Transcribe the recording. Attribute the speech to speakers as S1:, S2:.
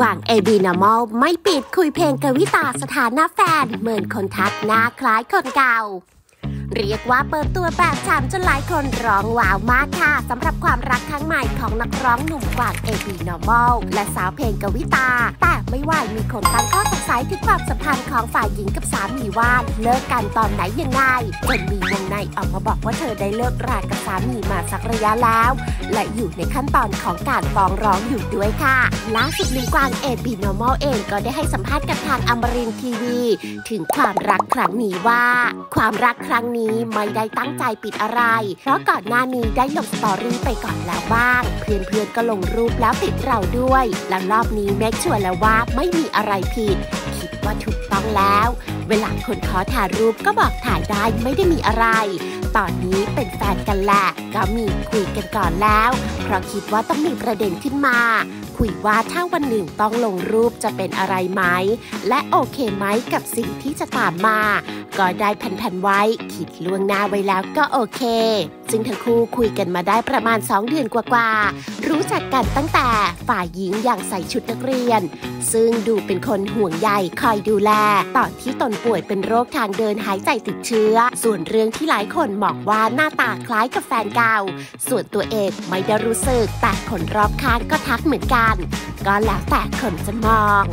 S1: กวางเอบีนอมอลไม่ปิดคุยเพลงกวิตาสถานะแฟน เหมือนคนทักหน้าคล้ายคนเก่า เรียกว่าเปิดตัวแบบฉ่ำจนหลายคนร้องว้าวมากค่ะสำหรับความรักครั้งใหม่ของนักร้องหนุ่มกวางเอบีนอมอลและสาวเพลงกวิตา แต่ไม่ว่ามีคนตั้งข้อสงสัยถึงความสัมพันธ์ของฝ่ายหญิงกับสามีว่าเลิกกันตอนไหนยังไงจนมีวงในออกมาบอกว่าเธอได้เลิกรากับสามีมาสักระยะแล้ว และอยู่ในขั้นตอนของการฟ้องร้องอยู่ด้วยค่ะล่าสุดหนุ่มกวางเอบีนอมอลเองก็ได้ให้สัมภาษณ์กับทางอมรินทีวี ถึงความรักครั้งนี้ว่า ความรักครั้งนี้ไม่ได้ตั้งใจปิดอะไร เพราะก่อนหน้านี้ได้ลงสตอรี่ไปก่อนแล้วบ้าง เพื่อนๆก็ลงรูปแล้วติดเราด้วย แล้วรอบนี้แม็กชวนแล้วว่าไม่มีอะไรผิด คิดว่าถูกต้องแล้ว เวลาคนขอถ่ายรูปก็บอกถ่ายได้ไม่ได้มีอะไร ตอนนี้ แฟนกันแหละก็มีคุยกันก่อนแล้ว เพราะคิดว่าต้องมีประเด็นขึ้นมา คุยว่าถ้าวันหนึ่งต้องลงรูปจะเป็นอะไรไหม และโอเคไหมกับสิ่งที่จะตามมา ก็ได้แผ่นๆไว้ คิดล่วงหน้าไว้แล้วก็โอเคซึ่งทั้งคู่คุยกันมาได้ประมาณ 2 เดือนกว่าๆ รู้จักกันตั้งแต่ฝ่ายหญิงอย่างใส่ชุดนักเรียน ซึ่งดูเป็นคนห่วงใยคอยดูแล ตอนที่ตนป่วยเป็นโรคทางเดินหายใจติดเชื้อ ส่วนเรื่องที่หลายคนบอกว่าหน้าตาคล้ายกับแฟนเก่า ส่วนตัวเองไม่ได้รู้สึก แต่คนรอบข้างก็ทักเหมือนกัน ก็แล้วแต่คนจะมอง